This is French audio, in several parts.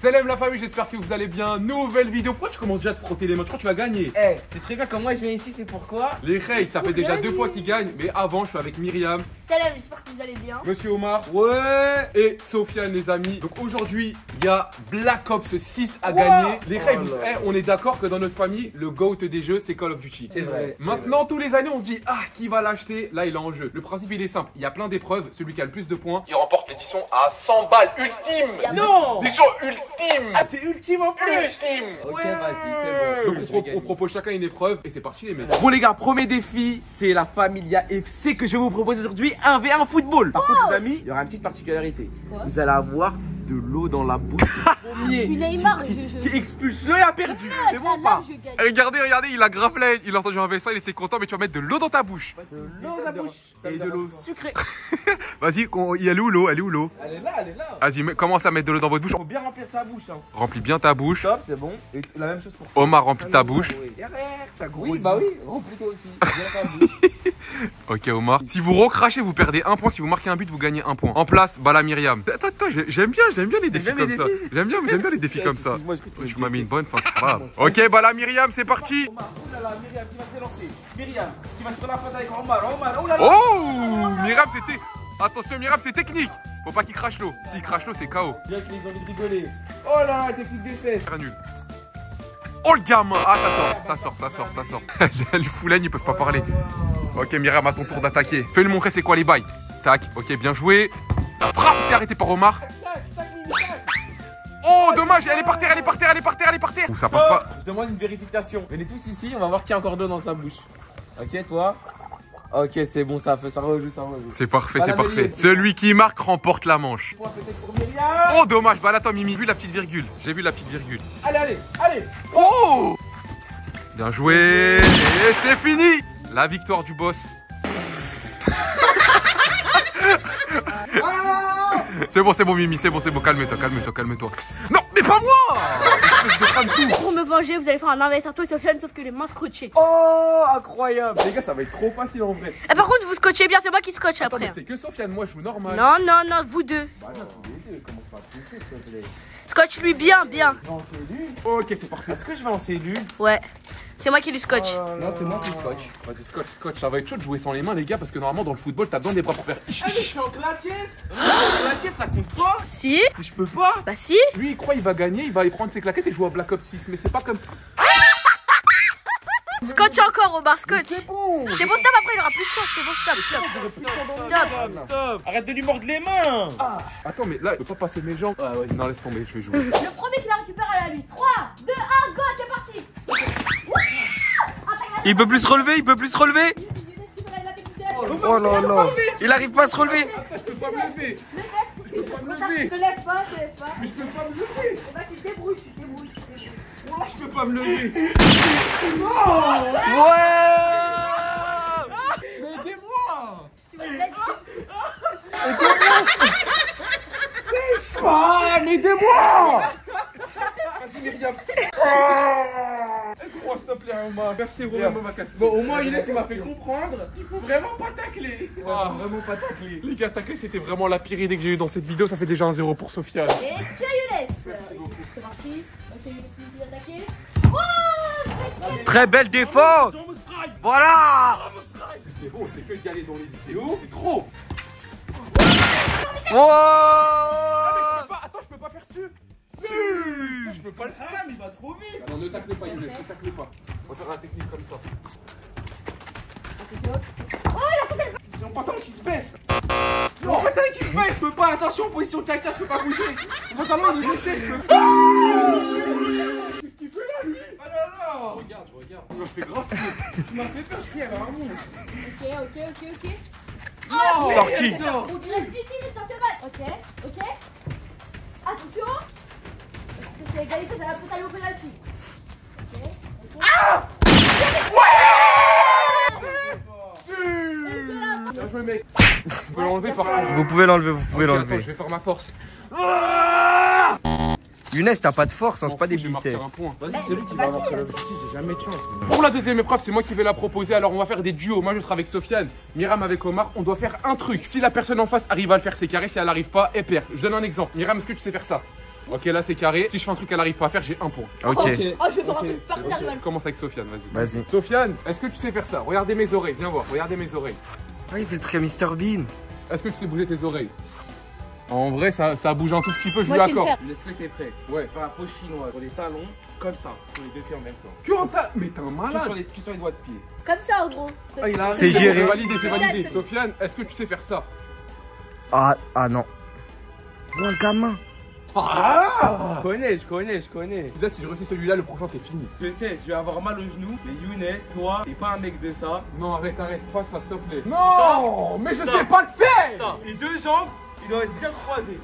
Salam la famille, j'espère que vous allez bien. Nouvelle vidéo. Pourquoi tu commences déjà à te frotter les mains? Je crois que tu vas gagner. Eh, c'est très bien comme moi je viens ici, c'est pourquoi? Les Rey, ça fait déjà deux fois qu'ils gagnent. Mais avant, je suis avec Myriam, Salam, j'espère que vous allez bien. Monsieur Omar, ouais, et Sofiane, les amis. Donc aujourd'hui, il y a Black Ops 6 à gagner. Les Rey, Oh là. eh, on est d'accord que dans notre famille, le GOAT des jeux, c'est Call of Duty. C'est vrai. Maintenant, tous les années, on se dit Ah, qui va l'acheter? Là, il est en jeu. Le principe, il est simple. Il y a plein d'épreuves. Celui qui a le plus de points, il remporte l'édition à 100 balles. Ultime Non L'édition ultime Ah, c'est ultime en plus Ultime Ok, vas-y, c'est bon. Donc, on, pro- on propose chacun une épreuve et c'est parti, les mecs. Bon les gars, premier défi, c'est la Familia FC que je vais vous proposer aujourd'hui, 1v1 football. Par contre les amis, il y aura une petite particularité. Quoi Vous allez avoir de l'eau dans la bouche. Je suis Neymar, qui, je... qui expulse a perdu. C'est Là, bon ou là, pas je gagne. Regardez, regardez, il a grave là, il a entendu un vaisseau, il était content, mais tu vas mettre de l'eau dans ta bouche. De l'eau dans la bouche et de l'eau sucrée. Vas-y, qu'on- elle est où l'eau Elle est où l'eau? Elle est là, elle est là. Vas-y, commence à mettre de l'eau dans votre bouche. Faut bien remplir sa bouche. Hein. Remplis bien ta bouche. Top, c'est bon. Et la même chose pour toi. Omar, remplis ta bouche. Oui, bah oui, remplis toi aussi. Ta. Ok, Omar. Si vous recrachez, vous perdez un point. Si vous marquez un but, vous gagnez un point. En place, Bala Myriam. Attends, attends, j'ai- j'aime bien, j'aime bien les défis comme ça. J'aime bien, j'aime bien les défis comme ça. Tu Je m'as mis une bonne fin. Bravo. Ok, Bala Myriam, c'est parti. Omar, oulala, Myriam qui va s'élancer. Myriam qui va se faire la faute avec Omar. Omar, oulala. Oh Myriam, c'était. Attention, Myriam, c'est technique. Faut pas qu'il crache l'eau. S'il crache l'eau, c'est KO. Bien qu'ils aient envie de rigoler. Oh là, technique des fesses. C'est nul. Oh le gamin Ah ça sort, ça sort, ça sort, ça sort. les foulaines ils peuvent pas parler. Ok Myriam à ton tour d'attaquer. Fais le montrer c'est quoi les bails. Tac, ok bien joué. La frappe c'est arrêté par Omar. Oh dommage, elle est par terre, elle est par terre, elle est par terre, elle est par terre. Ouh, ça passe pas. Je demande une vérification. Venez tous ici, on va voir qui a encore d'eau dans sa bouche. Ok, toi? Ok, c'est bon, ça fait, ça rejoue, ça rejoue. C'est parfait, c'est parfait. Celui qui marque remporte la manche. Oh dommage, bah là attends Mimi, j'ai vu la petite virgule. J'ai vu la petite virgule. Allez, allez, allez. Oh Bien joué Et c'est fini La victoire du boss. C'est bon, c'est bon Mimi, c'est bon, c'est bon, calme-toi, calme-toi, calme-toi. Non, mais pas moi Espèce de fan tout Pour me venger, vous allez faire un inverse toi et Sofiane, sauf que les mains scotchées. Oh, incroyable. Les gars, ça va être trop facile en vrai. Et par contre, vous scotchez bien, c'est moi qui scotche Attends, après. c'est que Sofiane, moi je joue normal. Non, non, non, vous deux. Bah non, tous les deux, commence pas à pousser, s'il te plaît? Scotch lui bien, bien. Je vais en cellule. Ok, c'est parfait. Est-ce que je vais en cellule Ouais. C'est moi qui lui scotch. Non, c'est moi qui scotch. Vas-y, scotch, scotch, ça va être chaud de jouer sans les mains, les gars, parce que normalement dans le football, t'as besoin des bras pour faire. Ah, mais je suis en claquette En claquette, ça compte pas Si Mais je peux pas Bah si. Lui, il croit il va gagner, il va aller prendre ses claquettes et jouer à Black Ops 6, mais c'est pas comme ça. Scotch encore, Omar, scotch. C'est bon C'est bon, stop, après il aura plus de chance. C'est bon, stop, stop. Stop. Stop, stop Arrête de lui mordre les mains Attends, mais là, je peux pas passer mes jambes. Ouais, ouais. Non, laisse tomber, je vais jouer. Le premier qui la récupère, elle a lui. 3, 2, 1, go, c'est parti. Il peut plus se relever, il peut plus se relever. Oh là là. Il arrive pas à se relever. Je peux pas me lever Je peux pas me lever te lève pas, te lève pas. Mais je peux pas me lever bah, tu te débrouilles, tu te débrouilles. Oh, Je peux pas me lever Ouais. Mais aidez-moi Tu vas te mais aidez-moi Vas-y, Myriam. Aide-moi, s'il te plaît, Omar. Merci, Romain, casser. Bon, au moins, Younes, il m'a fait comprendre. Qu'il faut vraiment pas tacler. Ah. Vraiment pas tacler. Les gars, tacler, c'était vraiment la pire idée que j'ai eue dans cette vidéo. Ça fait déjà un 0 pour Sofiane. Et tiens, Younes. C'est parti. Ok, Younes, finit d'attaquer. Oh Très belle défense. Voilà. C'est bon, c'est que d'y aller dans les vidéos. C'est trop. Oh Pas- Attends, je peux pas faire su. Si Je peux pas le faire. mais va trop vite Non, ne tacle pas, Younes, ne tacle pas. On va faire la technique comme ça. J'ai mon pantalon qui se baisse Mon pantalon qui se baisse Je peux pas, attention, position caca, je peux pas bouger Mon pantalon il baissé, je peux pas Qu'est-ce qu'il fait là, lui Oh là là Regarde, regarde. Il m'a fait grave Tu m'as fait peur, Pierre, un monstre Ok, ok, ok, ok. Oh, Sorti. Sors. Donc, tu laisses 10 minutes dans ce match. Ok, ok. Attention. C'est égalité, ça va peut aller au penalty. Ok. ok. Bien joué, mec Vous pouvez l'enlever par contre. Vous pouvez l'enlever, vous pouvez Ok, l'enlever. attends, je vais faire ma force. Younes, t'as pas de force, hein, c'est pas des point. Vas-y, c'est lui qui va avoir Call of Duty, j'ai jamais de chance. Pour la deuxième épreuve, c'est moi qui vais la proposer. Alors, on va faire des duos. Moi, je serai avec Sofiane, Miram avec Omar. On doit faire un truc. Si la personne en face arrive à le faire, c'est carré. Si elle n'arrive pas, elle perd. Je donne un exemple. Miram, est-ce que tu sais faire ça? Ok, là c'est carré. Si je fais un truc qu'elle arrive pas à faire, j'ai un point. Ok. Oh, je vais faire un Ok. truc. Je le commence avec Sofiane, vas-y. Vas-y. Sofiane, est-ce que tu sais faire ça? Regardez mes oreilles, viens voir, regardez mes oreilles. Ah, il fait le truc à Mr Bean. Est-ce que tu sais bouger tes oreilles? En vrai, ça, ça bouge un tout petit peu, je Moi, lui accorde. Laisse-le t'es prêt. Ouais. Faire un pose chinois sur les talons, comme ça, sur les deux pieds en même temps. Que ta- Mais t'es un sur malade les, sur les doigts de pied? Comme ça, en gros. Ah, il a C'est C'est géré. validé, c'est validé. Sofiane, est-ce que tu sais faire ça? Ah, ah non. Oh, le gamin. Je connais, je connais, je connais. Là, si je réussis celui-là, le prochain, t'es fini. Je sais, je vais avoir mal au genou. Mais Younes, toi, t'es pas un mec de ça. Non, arrête, arrête, pas ça, s'il te plaît. Non Mais je Ça. sais pas le faire Ça, les deux jambes, ils doivent être bien croisés.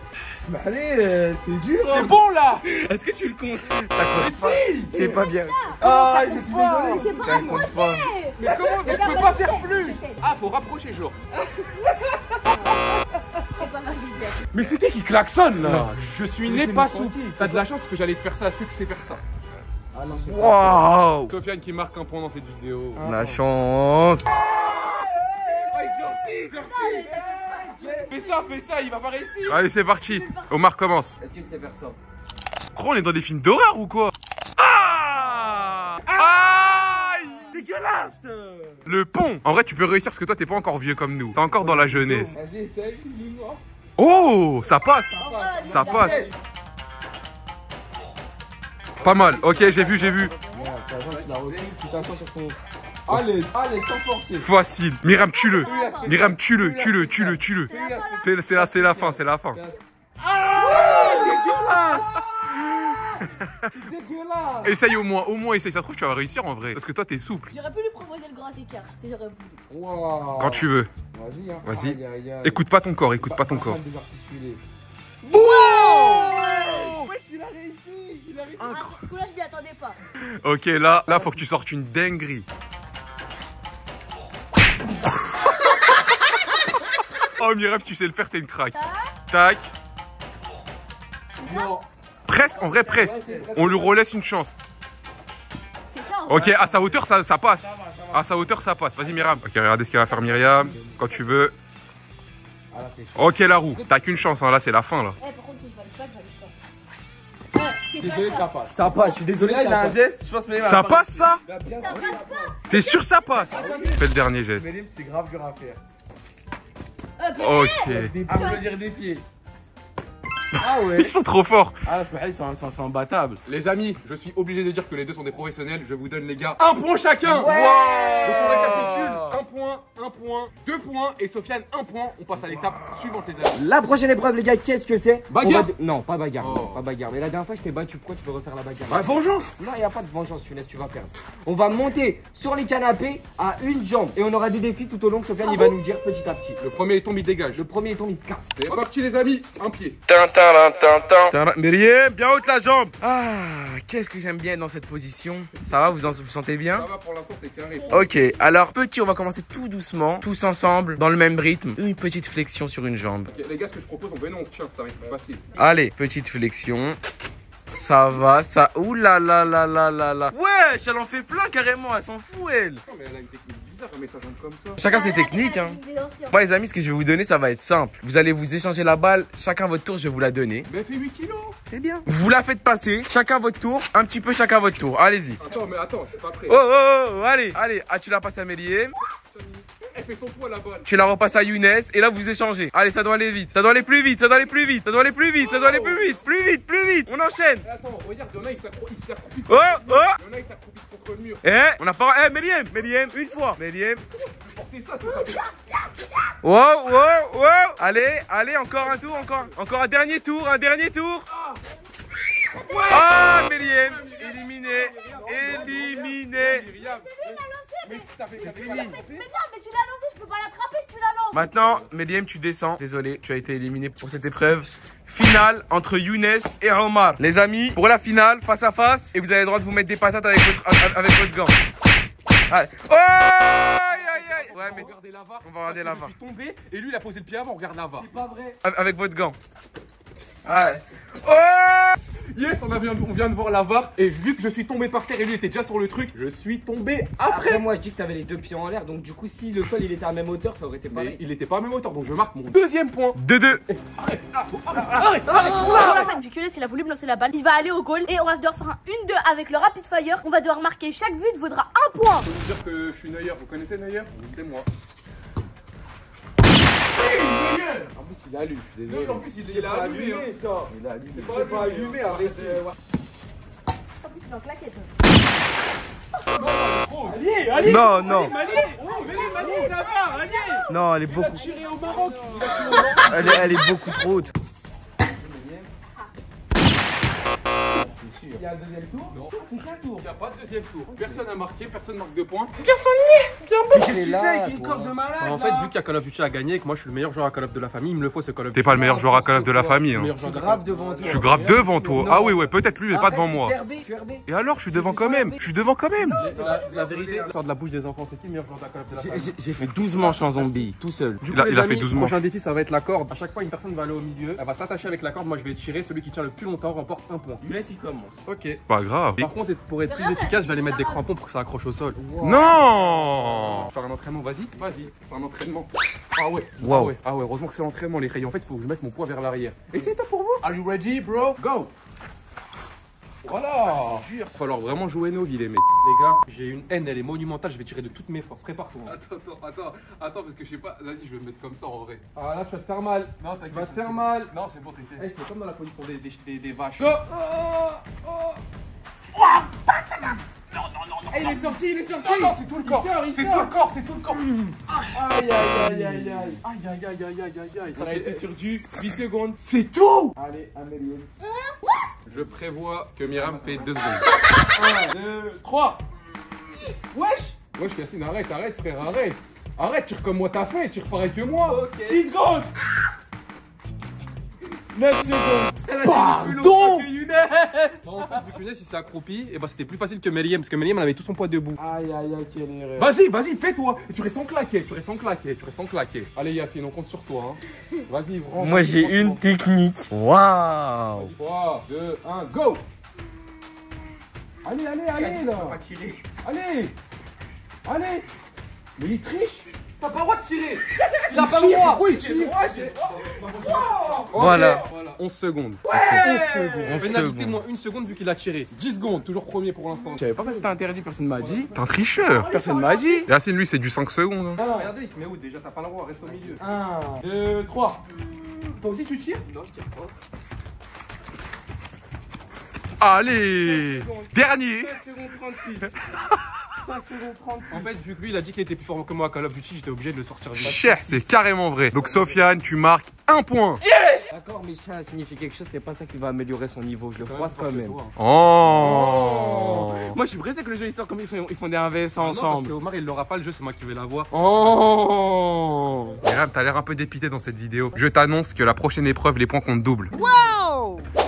Mais allez, c'est dur. C'est bon là Est-ce que tu le comptes? Ça compte pas. C'est pas bien. Ah, je suis désolé. c'est pas Ça compte pas. Mais comment Mais je peux pas faire plus Ah, faut rapprocher, genre. Mais c'est qui qui klaxonne là Je suis né pas sous. T'as de la chance parce que j'allais te faire ça. Est-ce que tu sais faire ça Ah non, je sais pas. Waouh. Sofiane qui marque un point dans cette vidéo. La chance. Oh, exorcise, exorcise. Fais ça, fais ça, il va pas réussir. Allez, c'est parti. Omar commence. Est-ce qu'il sait faire ça? Gros, on est dans des films d'horreur ou quoi? Ah Aïe Dégueulasse Le pont En vrai, tu peux réussir parce que toi, t'es pas encore vieux comme nous. T'es encore dans la jeunesse. Vas-y, essaye, il est mort. Oh Ça passe Ça passe Pas mal. Ok, j'ai vu, j'ai vu. Allez, allez, sans forcer. Facile. Miram, tue-le. Miram, tue-le, tue-le, tue-le, tue-le. C'est la, c'est la fin, c'est la fin. c'est dégueulasse. Essaye au moins, au moins essaye. Ça se trouve, tu vas réussir en vrai. Parce que toi, t'es souple. J'aurais pu lui proposer le grand écart si j'aurais voulu. Wow. Quand tu veux. Vas-y, hein. Vas-y. Aïe, aïe, aïe. Écoute pas ton corps, écoute pas ton corps. Désarticulé. Oh Wesh, il a réussi. Il a réussi. Ah, ce coup-là, je m'y attendais pas. Ok, là, là, faut que tu sortes une dinguerie. oh, Mireille, si tu sais le faire, t'es une craque. Tac. Non. Presque, en vrai, presque. Ouais, c'est presque. On lui relaisse une chance. C'est ça, Ok, à sa hauteur, ça, ça passe. Ça va, ça va. À sa hauteur, ça passe. Vas-y, Myriam. Ok, regardez ce qu'elle va faire, Myriam. Quand tu veux. Ok, la roue. T'as qu'une chance, hein. là, c'est la fin, là. Eh, Désolé, ça ça. passe. Ça passe, je suis désolé. Là, il ça a un passe. geste, je pense Ça passe, ça Ça passe pas T'es sûr ça passe Fais le dernier geste. Mélim, c'est grave dur à faire. Ok. Ok. Applaudir des pieds. Ah ouais. Ils sont trop forts. Ah, là, c'est ils sont, ils sont, ils sont imbattables. Les amis, je suis obligé de dire que les deux sont des professionnels. Je vous donne, les gars, un point chacun. Ouais. Donc on récapitule. Un point, un point, deux points. Et Sofiane, un point. On passe à l'étape suivante, les amis. La prochaine épreuve, les gars, qu'est-ce que c'est? Bagarre. Va Non, pas bagarre. Oh. Pas bagarre. Mais la dernière fois, je t'ai battu. Pourquoi tu veux refaire la bagarre? Bah, vengeance. Non, il n'y a pas de vengeance, Younes, tu vas perdre. On va monter sur les canapés à une jambe. Et on aura des défis tout au long. Sofiane, il va nous dire petit à petit. Le premier tombe, il dégage. Le premier tour, il se casse. C'est parti, les amis. Un pied. Myriam, bien haute la jambe. Ah, qu'est-ce que j'aime bien dans cette position. Ça va, vous en, vous sentez bien? Ça va pour l'instant, c'est carré. Ok, alors petit, on va commencer tout doucement, tous ensemble, dans le même rythme. Une petite flexion sur une jambe. Ok, les gars, ce que je propose, on venez, on se tient. Ça va être plus facile. Allez, petite flexion. Ça va, ça. Ouh là là là là là là. Ouais, elle en fait plein carrément, elle s'en fout elle. Non, mais elle a une technique bizarre, comme ça. Chacun ses techniques, hein. Moi les amis, ce que je vais vous donner, ça va être simple. Vous allez vous échanger la balle, chacun votre tour, je vais vous la donner. Mais elle fait 8 kilos. C'est bien. Vous la faites passer, chacun votre tour, un petit peu chacun votre tour. Allez-y. Attends, mais attends, je suis pas prêt. Oh oh oh, allez, allez. Ah, tu la passes à Mélier, Elle fait son poids, la balle. tu la repasses à Younes, et là vous échangez. Allez, ça doit aller vite, ça doit aller plus vite, ça doit aller plus vite, ça doit aller plus vite, ça doit aller plus vite, plus vite, plus vite. On enchaîne. Attends, regarde, y'en a, ils s'accro- ils s'accroupissent. Oh oh. Y'en a, ils s'accroupissent contre le mur. Eh, on a pas. Eh, Méliem, Méliem, une fois. Méliem. Ça, tout ça? Wow, wow, wow. Allez, allez, encore un tour, encore, encore un dernier tour, un dernier tour. Ah, Méliem, éliminé, éliminé. Mais C'est non, mais tu l'as lancé, je peux pas l'attraper si tu la lances. Maintenant, Méliem, tu descends. Désolé, tu as été éliminé pour cette épreuve. Finale entre Younes et Omar. Les amis, pour la finale, face à face, et vous avez le droit de vous mettre des patates avec votre, avec votre gant. Allez. Oh. Ouais, mais Regardez la VAR. On va regarder la Je suis tombé et lui il a posé le pied avant, regarde la VAR. Pas vrai. avec votre gant. Ouais. Yes, on, a vient, on vient de voir la VAR. Et vu que je suis tombé par terre et lui était déjà sur le truc, je suis tombé après. Après, moi, je dis que t'avais les deux pieds en l'air, donc du coup, si le sol il était à la même hauteur, ça aurait été Mais pareil. il était pas à la même hauteur, donc je marque mon deuxième point. 2-2. Pour la peine, vu que Younes, il a voulu me lancer la balle, il va aller au goal et on va devoir faire un 1-2 avec le rapid fire. On va devoir marquer chaque but vaudra un point. Je peux vous dire que je suis Neuer. Vous connaissez Neuer? Dites-moi. En plus, il allume, je suis désolé. en plus, il, il a pas allumé. hein. allumé, ça. Il a allumé. C'est pas allumé, allumé, hein. arrêtez. En plus, il est en claquette. Allez, allez Non, non. Mali Oh, Non, elle est beaucoup. tiré au Maroc. Il a tiré au Maroc. Elle est, elle est beaucoup trop haute. Il y a un deuxième tour Non. C'est quel tour Il n'y a pas de deuxième tour. Personne n'a marqué, personne marque deux points. Qu'est-ce que tu fais avec une corde de malade En fait, vu qu'il y a Call of Duty à gagner et que moi je suis le meilleur joueur à Call of de la famille, il me le faut ce Call of T'es pas le meilleur joueur à Call of de la famille. Je suis le Hein. Je suis grave devant toi. Je suis grave devant toi. Ah oui, ouais, peut-être lui, mais pas devant moi. Et alors, je suis devant quand même. Je suis devant quand même. La, vérité sort de la bouche des enfants, c'est qui le meilleur joueur de Call of de la J'ai- famille J'ai fait 12 manches en zombie, tout seul. Il a- fait 12 le manches. prochain défi, ça va être la corde. À chaque fois, une personne va aller au milieu, elle va s'attacher avec la corde. Moi, je vais tirer. Celui qui tient le plus longtemps remporte un point. Younes, il commence. Ok. Pas grave. Par contre, pour être plus efficace, je vais aller mettre des crampons pour que ça accroche au sol. Non Faire un entraînement, vas-y. Vas-y, c'est un entraînement. Ah ouais, ah Wow. ouais, ah ouais, heureusement que c'est l'entraînement les rayons. En fait, il faut que je mette mon poids vers l'arrière. Essaye-toi pour moi. Are you ready, bro? Go! Voilà! Il va falloir vraiment jouer nos vies, les mecs. Les gars, j'ai une haine, elle est monumentale. Je vais tirer de toutes mes forces. Prépare-toi. Attends, attends, attends, attends, parce que je sais pas. Vas-y, je vais me mettre comme ça en vrai. Ah là, tu vas te faire mal. Non, Tu t'inquiète. vas te faire mal. Non, c'est bon, t'inquiète. Eh, c'est comme dans la position des, des, des- des vaches. Eh, il est sorti, il est sorti Non, non, c'est tout le Il corps. C'est tout le corps, c'est tout le corps. Aïe, aïe, aïe, aïe, aïe Aïe, aïe, aïe, aïe, aïe, aïe, aïe. On a été sur du 10 secondes. C'est tout! Allez, Amélie. Je prévois que Myram fait deux secondes. 1, 2, 3 Wesh Wesh, Yacine, arrête, arrête, frère, arrête. Arrête, tire comme moi t'as fait, tire pareil que moi. 6 secondes 9 secondes Pardon! Non, en fait, vu que Younes, il s'est accroupi, et bah c'était plus facile que Meliem, parce que Meliem, elle avait tout son poids debout. Aïe, aïe, aïe, quelle erreur. Vas-y, vas-y, fais-toi. Tu restes en claquet, tu restes en claquet, tu restes en claquet. Allez, Yacine, on compte sur toi. Hein. Vas-y, vraiment. Moi, j'ai une technique. Waouh. 3, 2, 1, go! Allez, allez, allez, là! Allez! Allez! Mais il triche! T'as pas le droit de tirer Il a pas le droit! Pourquoi il J'ai tire? le droit, j'ai le droit. Voilà. Voilà, 11 secondes. 11 Pénalité de secondes. moins une seconde vu qu'il a tiré. 10 secondes, toujours premier pour l'instant. Je savais pas que c'était interdit, personne m'a dit. T'es un tricheur! Personne m'a dit. Yacine, lui, c'est du 5 secondes. hein. Regardez, il se met où déjà? T'as pas le droit, reste au milieu. 1, 2, 3. Toi aussi tu tires? Non, je tire pas. Allez! Dernier! 5 secondes 36. 5 secondes 36. En fait, vu que lui, il a dit qu'il était plus fort que moi à Call of Duty, j'étais obligé de le sortir. Cher, c'est carrément vrai. Donc, Sofiane, tu marques un point. D'accord, mais je tiens à signifier quelque chose, c'est pas ça qui va améliorer son niveau, je le croise quand même. Oh! Moi je suis pressé que le jeu il sort comme ils font, ils font des 1vs Ah non, parce ensemble. que Omar, il l'aura pas le jeu, c'est moi qui vais l'avoir. Oh Myriam, t'as l'air un peu dépité dans cette vidéo. Je t'annonce que la prochaine épreuve, les points comptent double.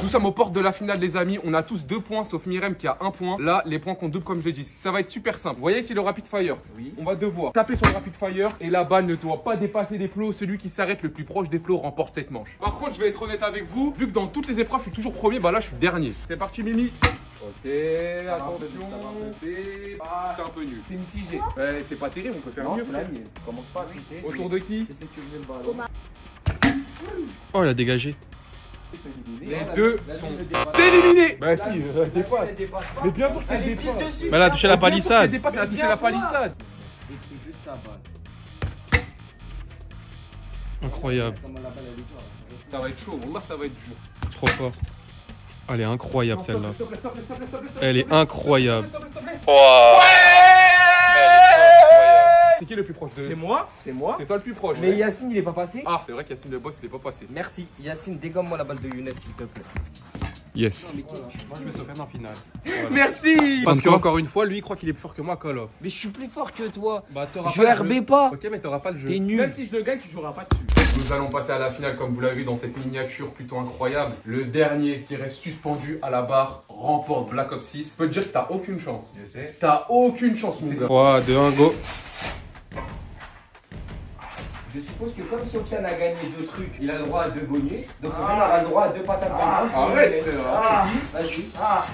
Nous sommes aux portes de la finale, les amis. On a tous deux points, sauf Myriam qui a un point. Là, les points comptent double, comme je l'ai dit. Ça va être super simple. Vous voyez ici le rapid fire? Oui. On va devoir taper sur le rapid fire et la balle ne doit pas dépasser les plots. Celui qui s'arrête le plus proche des plots remporte cette manche. Par contre, je vais être honnête avec vous. Vu que dans toutes les épreuves, je suis toujours premier, bah là, je suis dernier. C'est parti, Mimi. Ok, attention. C'est pas- c'est un peu nul. C'est mitigé. Ouais, c'est pas terrible, on peut faire Non, mieux. la. Commence pas à. Autour de qui? C'est sécuriser le ballon. Oh, il a dégagé. Les deux sont éliminés. Bah si, euh, dépasse. Elle dépasse pas. Mais bien sûr qu'elle Elle dépasse. elle a touché la palissade. dépasse, elle a touché la palissade. J'ai pris juste sa balle. Incroyable. Elle. Ça va être chaud, Wallah, ça va être dur. Trop fort. Elle est incroyable celle-là. Elle est incroyable. stop, stop, stop, stop. Waouh. C'est qui le plus proche de C'est moi C'est moi. C'est toi le plus proche. Mais ouais. Yacine il est pas passé. Ah, c'est vrai qu'Yacine le boss, il est pas passé. Merci. Yacine, dégomme-moi la balle de Younes s'il te plaît. Yes. Mais qu'est-ce que tu Moi, je vais Sofiane en finale. Merci Parce que, encore une fois, lui, il croit qu'il est plus fort que moi à Call of. Mais je suis plus fort que toi. Bah, Je pas le jeu. RB pas. Ok, mais t'auras pas le jeu. T'es Même nul. si je le gagne, tu joueras pas dessus. Nous allons passer à la finale, comme vous l'avez vu dans cette miniature plutôt incroyable. Le dernier qui reste suspendu à la barre remporte Black Ops 6. Je peux te dire que t'as aucune chance. Je sais. T'as aucune chance, mon gars. 3, 2, 1, go. Je suppose que comme Sofiane a gagné deux trucs, il a le droit à deux bonus. Donc Sofiane aura le droit à deux patates bonbons. Arrête, frère. Ah, Vas-y. Ah.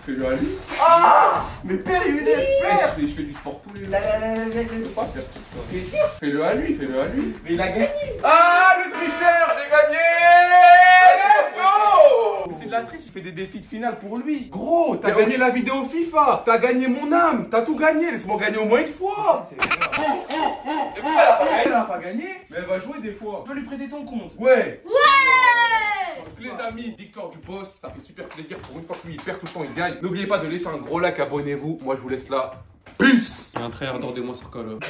Fais-le à lui. Mais père Younes, Eh, père Je fais, je fais du sport tous les jours. Là. Je peux pas faire tout ça. T'es sûr? Fais-le à lui, fais-le à lui. Mais il a gagné. Ah, le tricheur, j'ai gagné Let's go Fait des défis de finale pour lui. Gros, t'as gagné la vidéo FIFA, t'as gagné mon âme, t'as tout gagné, laisse-moi gagner au moins une fois Elle a pas gagné. Mais elle va jouer des fois. Tu peux lui prêter ton compte. Ouais Ouais Donc les amis, victoire du boss, ça fait super plaisir pour une fois que lui il perd tout le temps, il gagne. N'oubliez pas de laisser un gros like, abonnez-vous. Moi je vous laisse là. Peace Il y a un tryhard de moi sur Call of.